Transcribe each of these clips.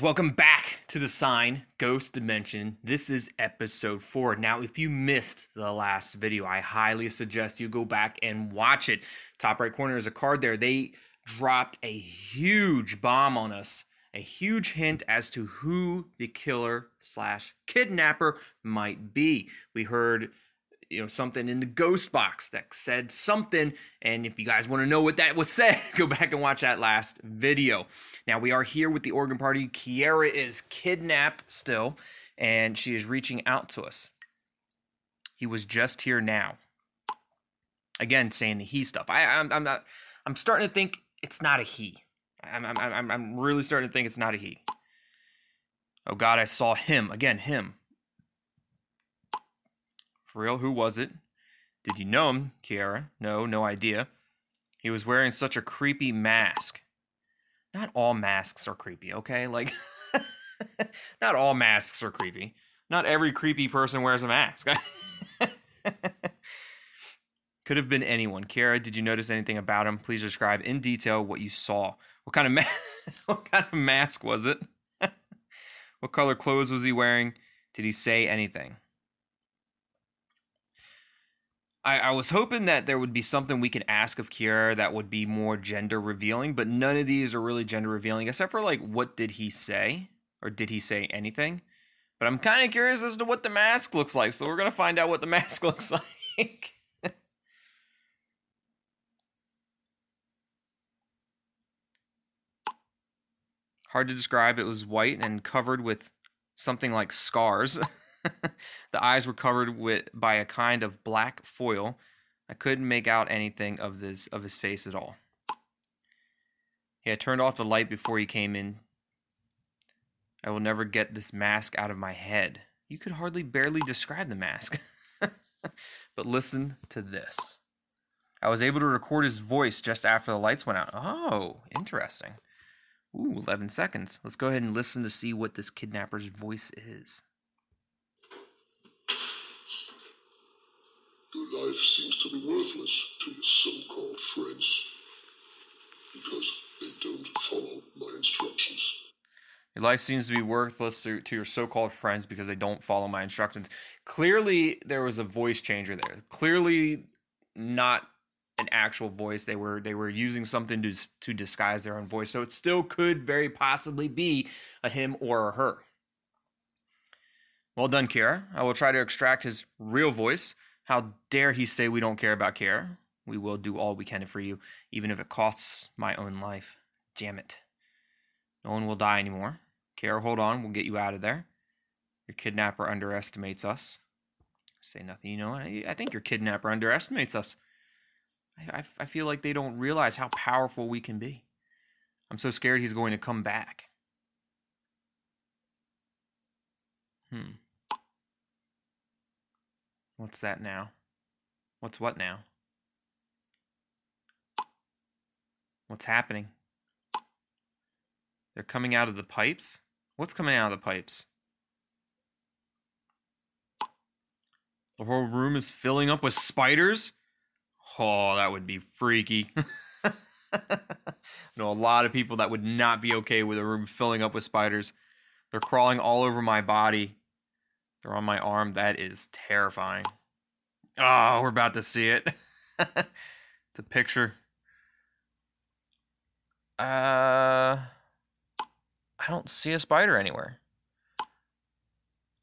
Welcome back to the Sign Ghost Dimension. This is episode four. Now, if you missed the last video, I highly suggest you go back and watch it. Top right corner is a card there. They dropped a huge bomb on us, a huge hint as to who the killer slash kidnapper might be. We heard you know something in the ghost box that said something. And if you guys want to know what that was said go back and watch that last video. Now we are here with the Oregon party. Ciara is kidnapped still and she is reaching out to us. He was just here now. Again saying the he stuff. I i'm, I'm not i'm starting to think it's not a he. I'm, I'm i'm i'm really starting to think it's not a he. Oh god i saw him. Again him real, who was it? Did you know him, Ciara? No, no idea. He was wearing such a creepy mask. Not all masks are creepy, okay? Like, not all masks are creepy. Not every creepy person wears a mask. Could have been anyone. Ciara, did you notice anything about him? Please describe in detail what you saw. What kind of ma- what kind of mask was it? what color clothes was he wearing? Did he say anything? I, I was hoping that there would be something we could ask of Ciara that would be more gender revealing, but none of these are really gender revealing, except for like, what did he say? Or did he say anything? But I'm kind of curious as to what the mask looks like, so we're going to find out what the mask looks like. Hard to describe. It was white and covered with something like scars. the eyes were covered with by a kind of black foil. I couldn't make out anything of this of his face at all. He had turned off the light before he came in. I will never get this mask out of my head. You could hardly barely describe the mask. but listen to this. I was able to record his voice just after the lights went out. Oh, interesting. Ooh, 11 seconds. Let's go ahead and listen to see what this kidnapper's voice is. Your life seems to be worthless to your so-called friends because they don't follow my instructions. Your life seems to be worthless to, to your so-called friends because they don't follow my instructions. Clearly, there was a voice changer there. Clearly, not an actual voice. They were they were using something to to disguise their own voice. So it still could very possibly be a him or a her. Well done, Ciara. I will try to extract his real voice how dare he say we don't care about care? We will do all we can for you, even if it costs my own life. Damn it. No one will die anymore. Care, hold on. We'll get you out of there. Your kidnapper underestimates us. Say nothing. You know what? I think your kidnapper underestimates us. I, I, I feel like they don't realize how powerful we can be. I'm so scared he's going to come back. Hmm. What's that now? What's what now? What's happening? They're coming out of the pipes? What's coming out of the pipes? The whole room is filling up with spiders? Oh, that would be freaky. I know a lot of people that would not be okay with a room filling up with spiders. They're crawling all over my body. They're on my arm. That is terrifying. Oh, we're about to see it. the picture. Uh, I don't see a spider anywhere.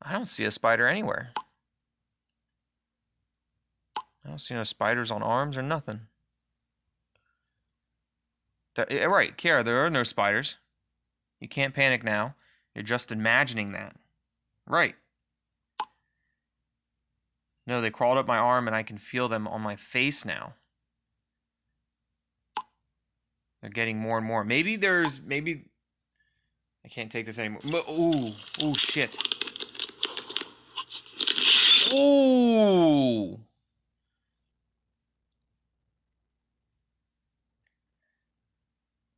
I don't see a spider anywhere. I don't see no spiders on arms or nothing. That, eh, right, Ciara, there are no spiders. You can't panic now. You're just imagining that. Right. No, they crawled up my arm and I can feel them on my face now. They're getting more and more. Maybe there's, maybe, I can't take this anymore. Ooh, ooh, shit. Ooh.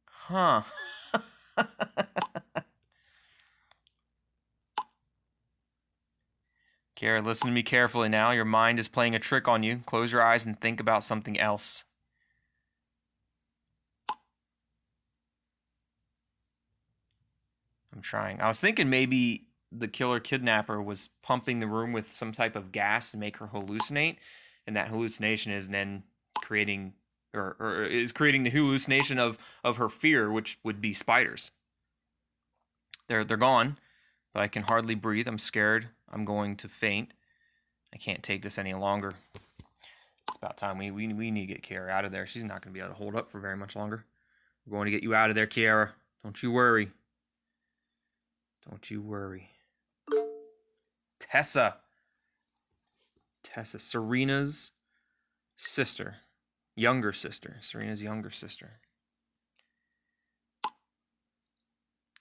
Huh. Ciara, listen to me carefully now. Your mind is playing a trick on you. Close your eyes and think about something else. I'm trying. I was thinking maybe the killer kidnapper was pumping the room with some type of gas to make her hallucinate, and that hallucination is then creating or, or is creating the hallucination of of her fear, which would be spiders. They're they're gone, but I can hardly breathe. I'm scared. I'm going to faint. I can't take this any longer. It's about time we we, we need to get Ciara out of there. She's not going to be able to hold up for very much longer. We're going to get you out of there, Ciara. Don't you worry. Don't you worry. Tessa. Tessa, Sarina's sister, younger sister, Sarina's younger sister.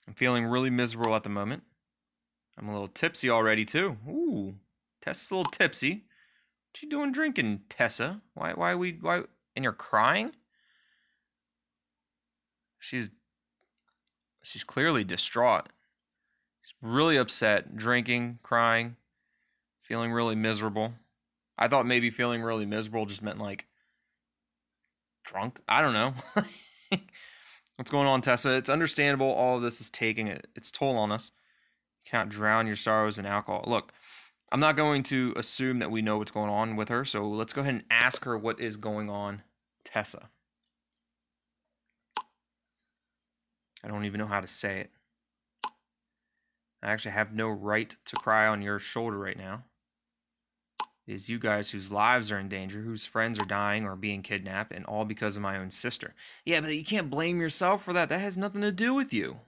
I'm feeling really miserable at the moment. I'm a little tipsy already too. Ooh, Tessa's a little tipsy. What you doing drinking, Tessa? Why why we why and you're crying? She's she's clearly distraught. She's really upset, drinking, crying, feeling really miserable. I thought maybe feeling really miserable just meant like drunk. I don't know. What's going on, Tessa? It's understandable all of this is taking it its toll on us. Cannot drown your sorrows in alcohol. Look, I'm not going to assume that we know what's going on with her, so let's go ahead and ask her what is going on, Tessa. I don't even know how to say it. I actually have no right to cry on your shoulder right now. It is you guys whose lives are in danger, whose friends are dying or being kidnapped, and all because of my own sister. Yeah, but you can't blame yourself for that. That has nothing to do with you.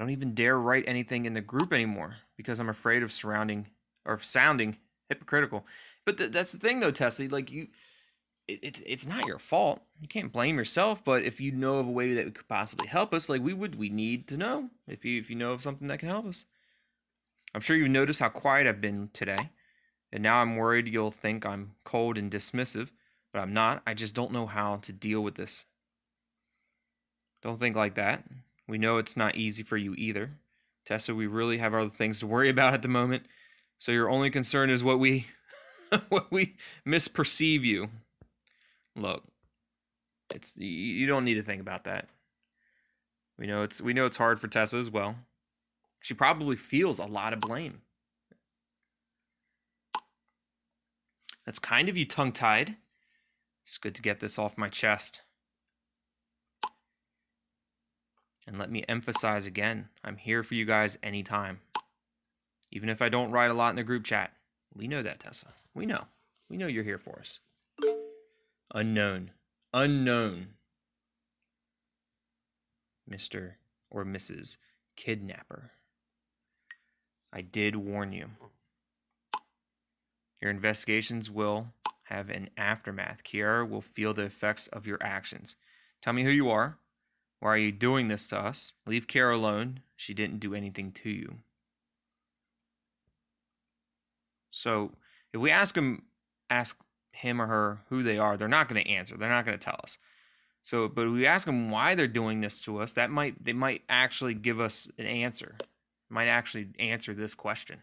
I don't even dare write anything in the group anymore because I'm afraid of surrounding or sounding hypocritical. But th- that's the thing, though, Tessa. Like you, it, it's it's not your fault. You can't blame yourself. But if you know of a way that could possibly help us, like we would, we need to know if you if you know of something that can help us. I'm sure you've noticed how quiet I've been today, and now I'm worried you'll think I'm cold and dismissive, but I'm not. I just don't know how to deal with this. Don't think like that. We know it's not easy for you either. Tessa, we really have other things to worry about at the moment. So your only concern is what we what we misperceive you. Look, it's you don't need to think about that. We know it's we know it's hard for Tessa as well. She probably feels a lot of blame. That's kind of you tongue tied. It's good to get this off my chest. And let me emphasize again I'm here for you guys anytime. Even if I don't write a lot in the group chat. We know that, Tessa. We know. We know you're here for us. Unknown. Unknown. Mr. or Mrs. Kidnapper. I did warn you. Your investigations will have an aftermath. Ciara will feel the effects of your actions. Tell me who you are. Why are you doing this to us? Leave Ciara alone. She didn't do anything to you. So, if we ask him, ask him or her who they are, they're not going to answer. They're not going to tell us. So, but if we ask them why they're doing this to us, that might they might actually give us an answer. Might actually answer this question.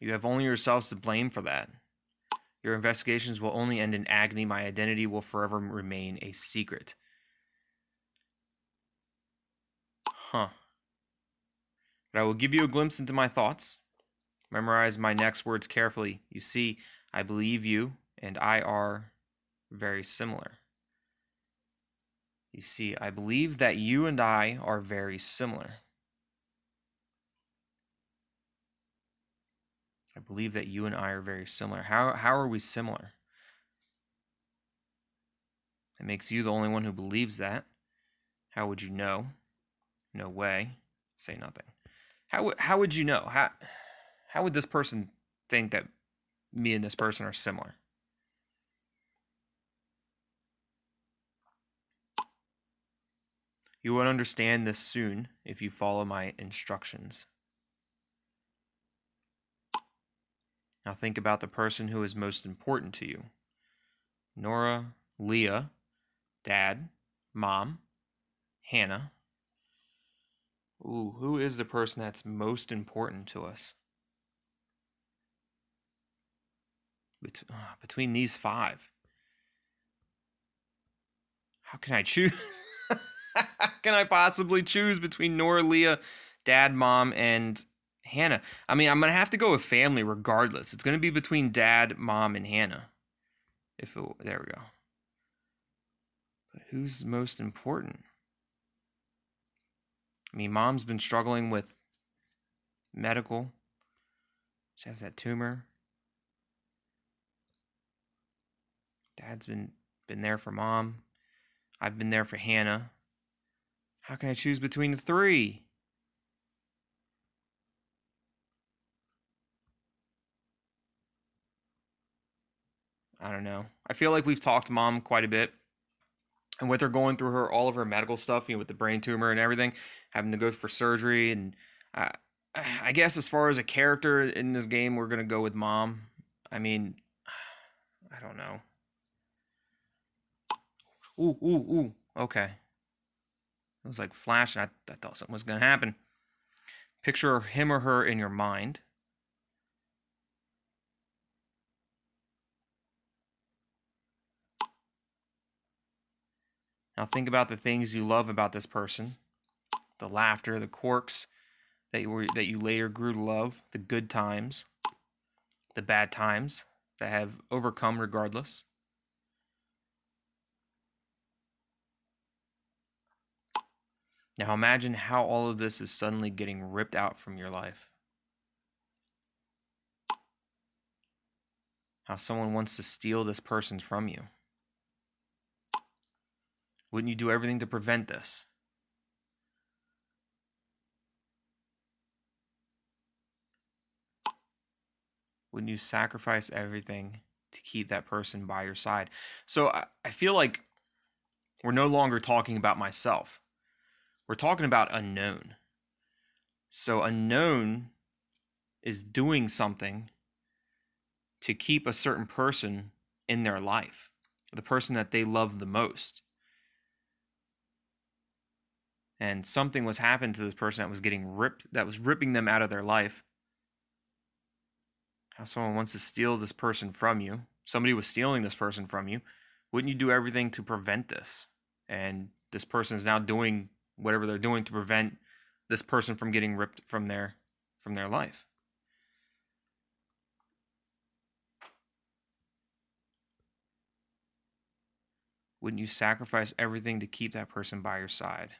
You have only yourselves to blame for that. Your investigations will only end in agony. My identity will forever remain a secret. Huh. But I will give you a glimpse into my thoughts. Memorize my next words carefully. You see, I believe you and I are very similar. You see, I believe that you and I are very similar. I believe that you and I are very similar. How, how are we similar? It makes you the only one who believes that. How would you know? No way. Say nothing. How, how would you know? How, how would this person think that me and this person are similar? You will understand this soon if you follow my instructions. Now think about the person who is most important to you Nora, Leah, Dad, Mom, Hannah. Ooh, who is the person that's most important to us? Bet- uh, between these five, How can I choose? How can I possibly choose between Nora, Leah, dad, mom, and Hannah? I mean, I'm gonna have to go with family regardless. It's gonna be between dad, mom, and Hannah. If it, there we go. But who's most important? I mean, mom's been struggling with medical. She has that tumor. Dad's been been there for mom. I've been there for Hannah. How can I choose between the three? I don't know. I feel like we've talked to mom quite a bit. And with her going through her all of her medical stuff, you know, with the brain tumor and everything, having to go for surgery, and I, I guess as far as a character in this game, we're gonna go with mom. I mean, I don't know. Ooh, ooh, ooh. Okay. It was like flashing. I, I thought something was gonna happen. Picture him or her in your mind. Now think about the things you love about this person. The laughter, the quirks that you were that you later grew to love, the good times, the bad times that have overcome regardless. Now imagine how all of this is suddenly getting ripped out from your life. How someone wants to steal this person from you. Wouldn't you do everything to prevent this? Wouldn't you sacrifice everything to keep that person by your side? So I, I feel like we're no longer talking about myself. We're talking about unknown. So unknown is doing something to keep a certain person in their life, the person that they love the most and something was happening to this person that was getting ripped that was ripping them out of their life. How someone wants to steal this person from you somebody was stealing this person from you wouldn't you do everything to prevent this? And this person is now doing whatever they're doing to prevent this person from getting ripped from their from their life. Wouldn't you sacrifice everything to keep that person by your side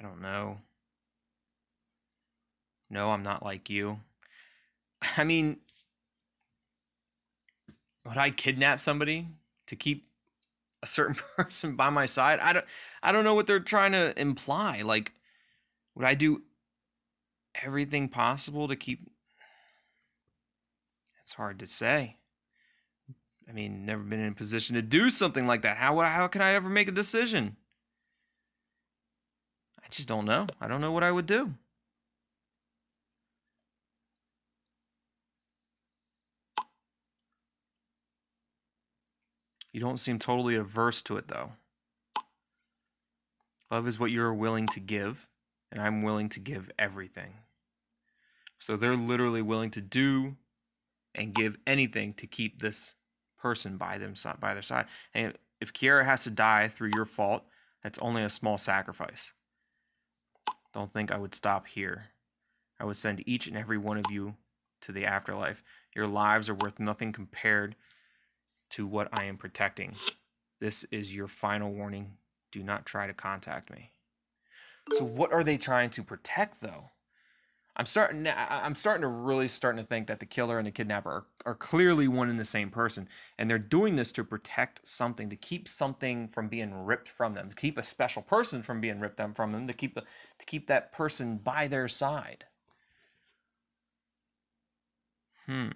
I don't know. No, I'm not like you. I mean, would I kidnap somebody to keep a certain person by my side? I don't I don't know what they're trying to imply. Like would I do everything possible to keep It's hard to say. I mean, never been in a position to do something like that. How how can I ever make a decision? I just don't know. I don't know what I would do. You don't seem totally averse to it, though. Love is what you're willing to give, and I'm willing to give everything. So they're literally willing to do and give anything to keep this person by them by their side. And if Ciara has to die through your fault, that's only a small sacrifice. Don't think I would stop here. I would send each and every one of you to the afterlife. Your lives are worth nothing compared to what I am protecting. This is your final warning. Do not try to contact me. So what are they trying to protect though? I'm starting. I'm starting to really starting to think that the killer and the kidnapper are, are clearly one and the same person, and they're doing this to protect something, to keep something from being ripped from them, to keep a special person from being ripped from them, to keep a, to keep that person by their side. Hmm.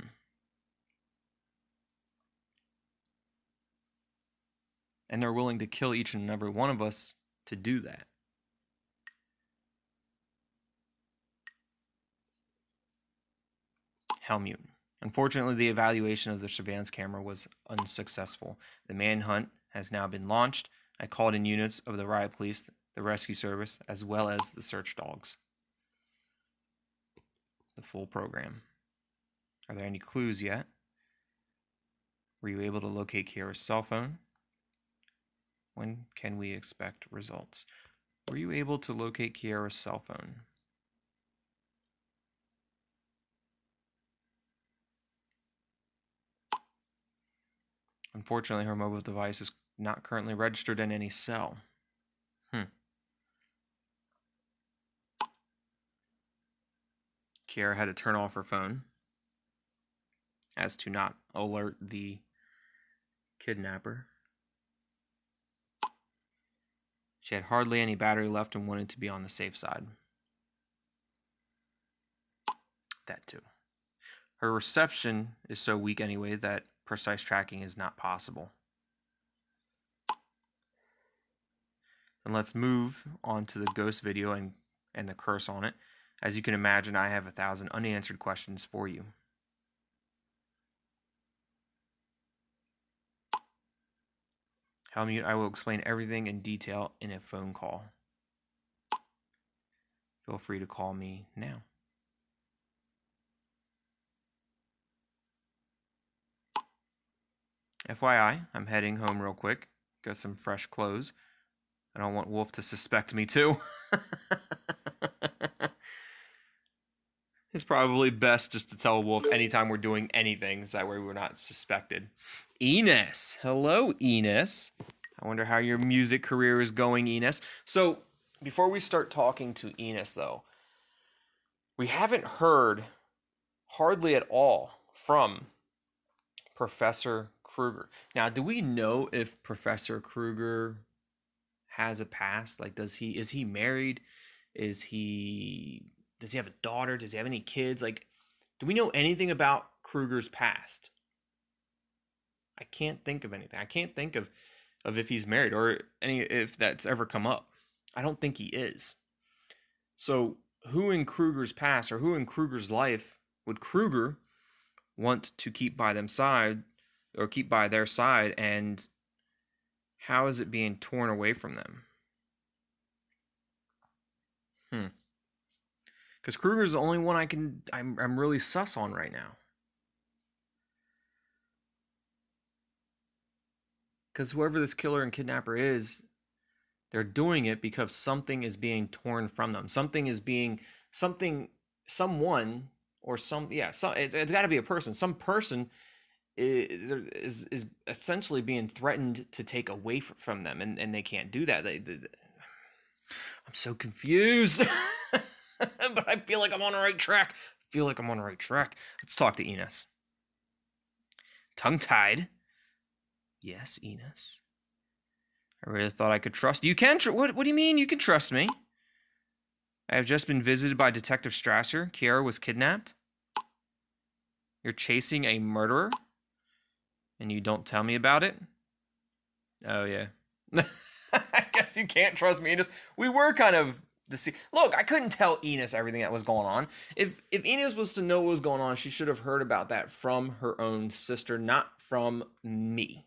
And they're willing to kill each and every one of us to do that. Helmut. Unfortunately, the evaluation of the surveillance camera was unsuccessful. The manhunt has now been launched. I called in units of the riot police, the rescue service, as well as the search dogs. The full program. Are there any clues yet? Were you able to locate Ciara's cell phone? When can we expect results? Were you able to locate Ciara's cell phone? Unfortunately, her mobile device is not currently registered in any cell. Hmm. Ciara had to turn off her phone as to not alert the kidnapper. She had hardly any battery left and wanted to be on the safe side. That too. Her reception is so weak anyway that precise tracking is not possible. And let's move on to the ghost video and, and the curse on it. As you can imagine, I have a thousand unanswered questions for you. Helmut, I will explain everything in detail in a phone call. Feel free to call me now. FYI, I'm heading home real quick. Got some fresh clothes. I don't want Wolf to suspect me too. it's probably best just to tell Wolf anytime we're doing anything, so that way we're not suspected. Ines. Hello, Ines. I wonder how your music career is going, Ines. So, before we start talking to Ines, though, we haven't heard hardly at all from Professor Kruger. Now, do we know if Professor Kruger has a past? Like, does he is he married? Is he does he have a daughter? Does he have any kids? Like, do we know anything about Kruger's past? I can't think of anything. I can't think of of if he's married or any if that's ever come up. I don't think he is. So, who in Kruger's past or who in Kruger's life would Kruger want to keep by them side or keep by their side and how is it being torn away from them? Hmm. Because Kruger's the only one I can I'm I'm really sus on right now. Because whoever this killer and kidnapper is, they're doing it because something is being torn from them. Something is being something someone or some yeah, so it's, it's got to be a person. Some person is is essentially being threatened to take away from them and, and they can't do that. They, they, I'm so confused. but I feel like I'm on the right track. I feel like I'm on the right track. Let's talk to Ines. Tongue tied. Yes, Ines. I really thought I could trust you. You can. Tr- what? What do you mean you can trust me? I have just been visited by Detective Strasser. Ciara was kidnapped. You're chasing a murderer, and you don't tell me about it. Oh yeah. I guess you can't trust me. Ines. We were kind of deceived. Look, I couldn't tell Ines everything that was going on. If if Ines was to know what was going on, she should have heard about that from her own sister, not from me.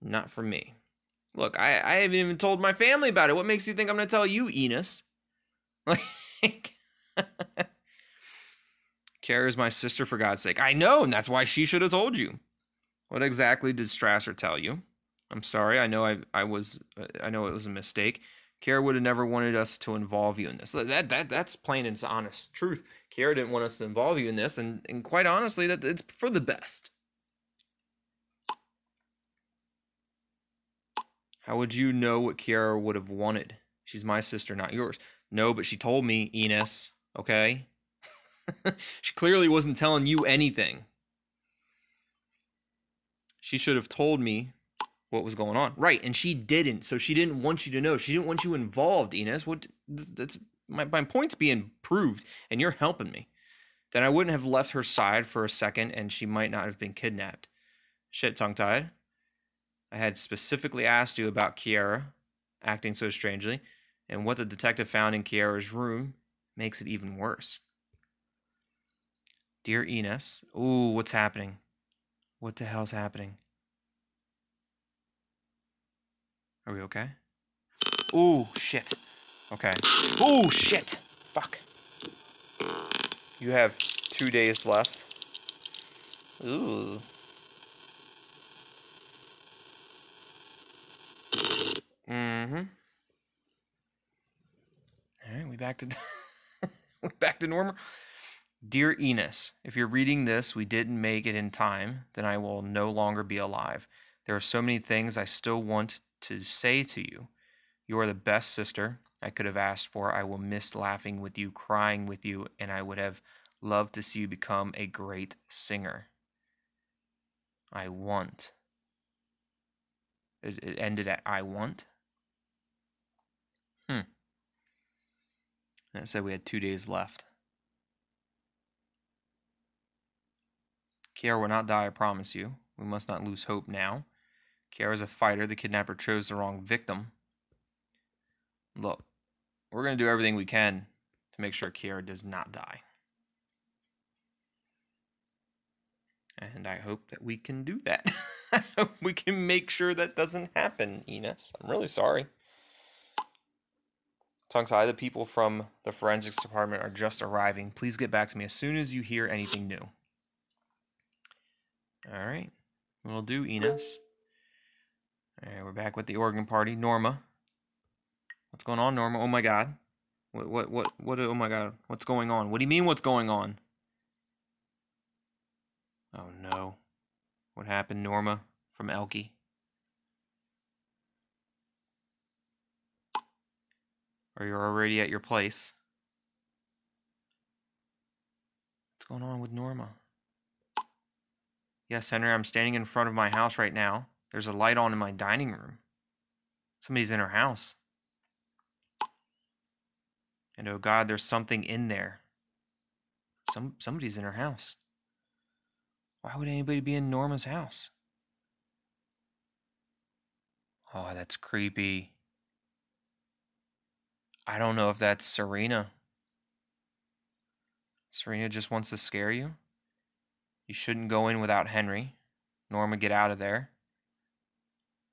Not from me. Look, I, I haven't even told my family about it. What makes you think I'm to tell you, Ines? Like, Kara is my sister, for God's sake. I know, and that's why she should have told you. What exactly did Strasser tell you? I'm sorry. I know I I was uh, I know it was a mistake. Kara would have never wanted us to involve you in this. That that that's plain and honest truth. Kara didn't want us to involve you in this, and and quite honestly, that it's for the best. How would you know what Ciara would have wanted? She's my sister, not yours. No, but she told me, Ines, okay? she clearly wasn't telling you anything. She should have told me what was going on. Right, and she didn't. So she didn't want you to know. She didn't want you involved, Ines. What that's my, my point's being proved, and you're helping me. Then I wouldn't have left her side for a second, and she might not have been kidnapped. Shit, tongue tied. I had specifically asked you about Ciara acting so strangely, and what the detective found in Ciara's room makes it even worse. Dear Ines, ooh, what's happening? What the hell's happening? Are we okay? Oh shit. Okay. Oh shit. Fuck. You have two days left. Ooh. Mm-hmm. All right, we back to we back to normal. Dear Ines, if you're reading this, we didn't make it in time, then I will no longer be alive. There are so many things I still want to say to you. You are the best sister I could have asked for. I will miss laughing with you, crying with you, and I would have loved to see you become a great singer. I want. It, it ended at I want. Hmm. And it said we had two days left. Ciara will not die, I promise you. We must not lose hope now. Ciara is a fighter. The kidnapper chose the wrong victim. Look, we're going to do everything we can to make sure Ciara does not die. And I hope that we can do that. we can make sure that doesn't happen, Ines. I'm really sorry. Tongue the people from the forensics department are just arriving. Please get back to me as soon as you hear anything new. All right. We'll do, Ines. All right, we're back with the organ party. Norma. What's going on, Norma? Oh my god. What, what, what, what, oh my god. What's going on? What do you mean, what's going on? Oh no. What happened, Norma, from Elkie? Or you're already at your place? What's going on with Norma? Yes, Henry, I'm standing in front of my house right now. There's a light on in my dining room. Somebody's in her house. And oh God, there's something in there. Some somebody's in her house. Why would anybody be in Norma's house? Oh, that's creepy. I don't know if that's Sarina. Sarina just wants to scare you? You shouldn't go in without Henry. Norma, get out of there.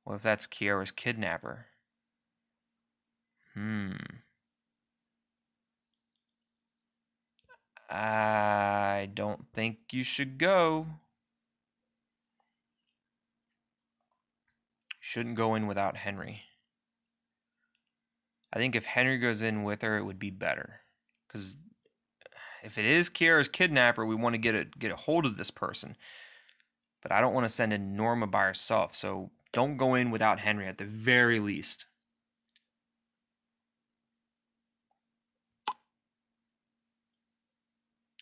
What if that's Ciara's kidnapper? Hmm. I don't think you should go. Shouldn't go in without Henry. I think if Henry goes in with her, it would be better. Because if it is Ciara's kidnapper, we want to get a get a hold of this person. But I don't want to send in Norma by herself, so don't go in without Henry at the very least.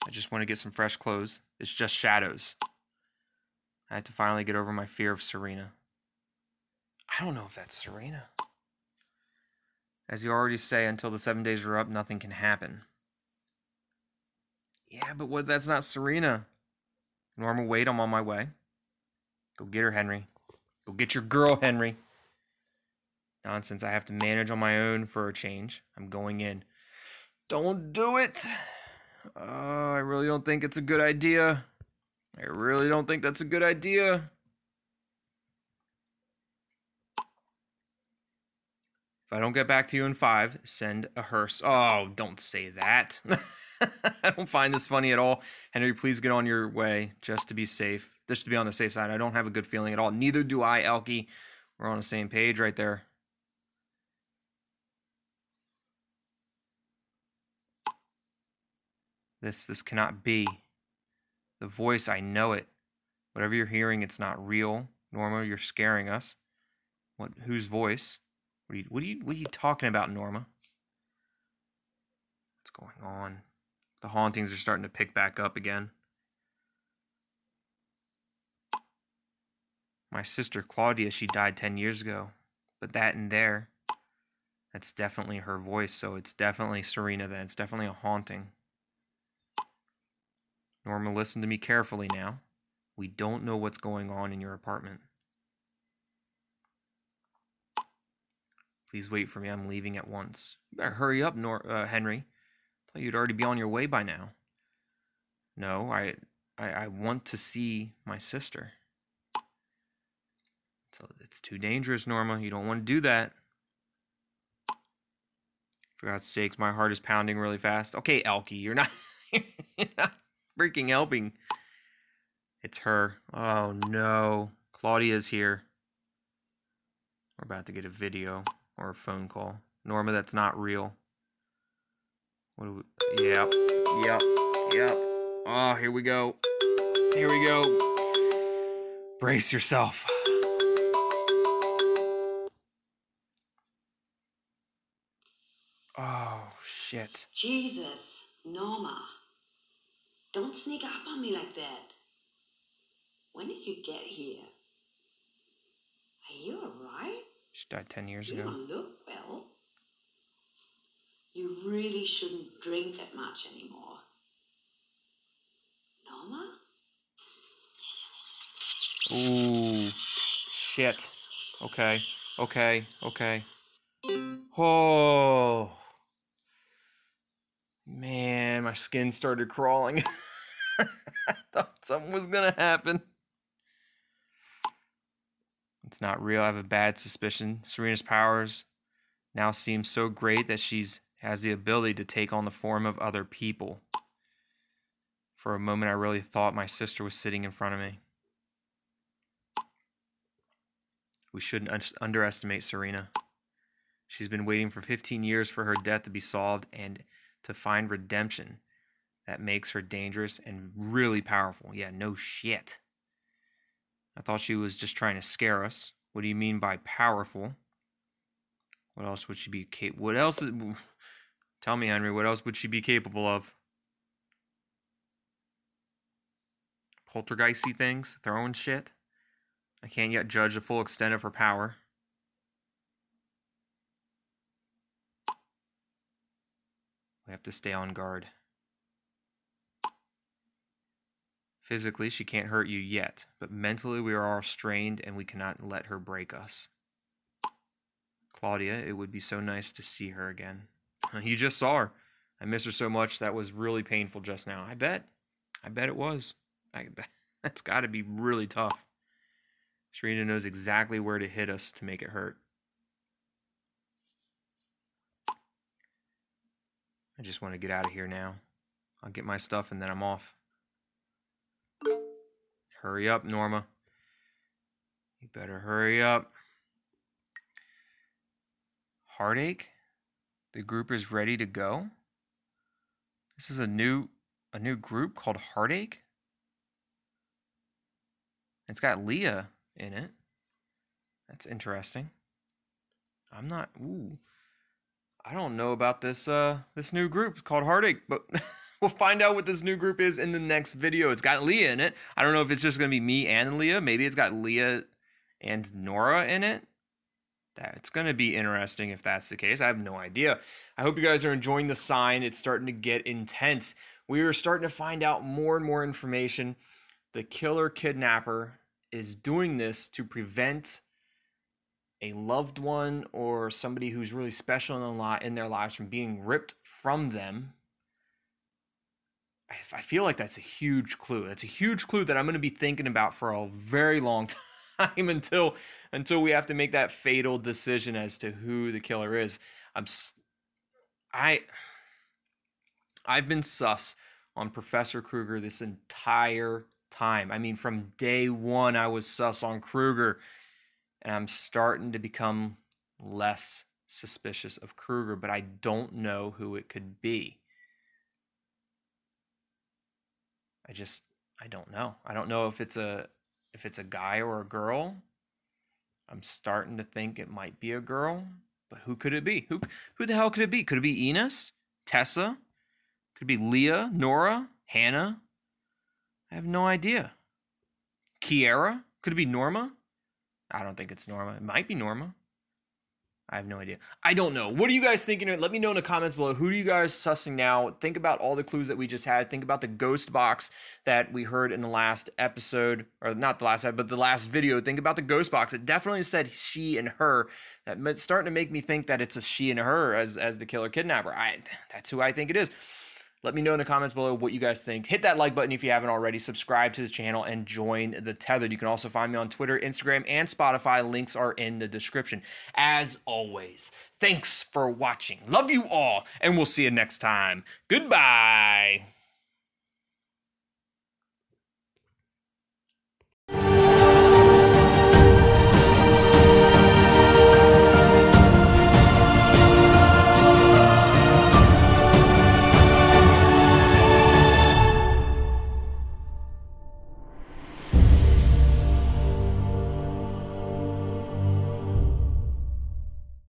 I just want to get some fresh clothes. It's just shadows. I have to finally get over my fear of Sarina. I don't know if that's Sarina. As you already say, until the seven days are up, nothing can happen. Yeah, but what? That's not Sarina. Norma, wait, I'm on my way. Go get her, Henry. Go get your girl, Henry. Nonsense, I have to manage on my own for a change. I'm going in. Don't do it. Oh, I really don't think it's a good idea. I really don't think that's a good idea. If I don't get back to you in five, send a hearse. Oh, don't say that. I don't find this funny at all. Henry, please get on your way just to be safe. Just to be on the safe side. I don't have a good feeling at all. Neither do I, Elkie. We're on the same page right there. This this cannot be. The voice, I know it. Whatever you're hearing, it's not real. Norma, you're scaring us. What whose voice? What are you what are you what are you talking about, Norma? What's going on? The hauntings are starting to pick back up again. My sister Claudia, she died 10 years ago. But that and there, that's definitely her voice, so it's definitely Sarina then. It's definitely a haunting. Norma, listen to me carefully now. We don't know what's going on in your apartment. Please wait for me. I'm leaving at once. You better hurry up, Nor- uh, Henry. Thought you'd already be on your way by now. No, I, I, I want to see my sister. So it's too dangerous, Norma. You don't want to do that. For God's sakes, my heart is pounding really fast. Okay, Elkie, you're not, you're not freaking helping. It's her. Oh no. Claudia's here. We're about to get a video or a phone call. Norma, that's not real. What do we, yep, yep, yep. Oh, here we go. Here we go. Brace yourself. Oh, shit. Jesus, Norma. Don't sneak up on me like that. When did you get here? Are you alright? She died 10 years You ago. don't look well. You really shouldn't drink that much anymore. Norma? Ooh, shit. Okay, okay, okay. Oh, man, my skin started crawling. I thought something was gonna happen. It's not real. I have a bad suspicion. Sarina's powers now seem so great that she's has the ability to take on the form of other people. For a moment, I really thought my sister was sitting in front of me. We shouldn't un- underestimate Serena. She's been waiting for 15 years for her death to be solved and to find redemption. That makes her dangerous and really powerful. Yeah, no shit. I thought she was just trying to scare us. What do you mean by powerful? What else would she be capable? What else? Is- Tell me, Henry. What else would she be capable of? Poltergeisty things, throwing shit. I can't yet judge the full extent of her power. We have to stay on guard. Physically, she can't hurt you yet, but mentally, we are all strained and we cannot let her break us. Claudia, it would be so nice to see her again. You just saw her. I miss her so much. That was really painful just now. I bet. I bet it was. I, that's got to be really tough. Sarina knows exactly where to hit us to make it hurt. I just want to get out of here now. I'll get my stuff and then I'm off. Hurry up, Norma. You better hurry up. Heartache? The group is ready to go? This is a new a new group called Heartache? It's got Leah in it. That's interesting. I'm not ooh. I don't know about this uh this new group called Heartache, but we'll find out what this new group is in the next video. It's got Leah in it. I don't know if it's just gonna be me and Leah. Maybe it's got Leah and Nora in it. That's gonna be interesting if that's the case. I have no idea. I hope you guys are enjoying the sign. It's starting to get intense. We are starting to find out more and more information. The killer kidnapper is doing this to prevent a loved one or somebody who's really special in, a lot in their lives from being ripped from them. I, feel like that's a huge clue. That's a huge clue that I'm going to be thinking about for a very long time until until we have to make that fatal decision as to who the killer is. I'm I I've been sus on Professor Kruger this entire time. I mean, from day one, I was sus on Kruger, and I'm starting to become less suspicious of Kruger, but I don't know who it could be. I just I don't know. I don't know if it's a if it's a guy or a girl. I'm starting to think it might be a girl, but who could it be? Who who the hell could it be? Could it be Ines? Tessa? Could it be Leah? Nora? Hannah? I have no idea. Ciara? Could it be Norma? I don't think it's Norma. It might be Norma. I have no idea. I don't know. What are you guys thinking? Let me know in the comments below. Who do you guys sussing now? Think about all the clues that we just had. Think about the ghost box that we heard in the last episode, or not the last episode, but the last video. Think about the ghost box. It definitely said she and her. That's starting to make me think that it's a she and her as as the killer kidnapper. I that's who I think it is. Let me know in the comments below what you guys think. Hit that like button if you haven't already. Subscribe to the channel and join the Tethered. You can also find me on Twitter, Instagram, and Spotify. Links are in the description. As always, thanks for watching. Love you all, and we'll see you next time. Goodbye.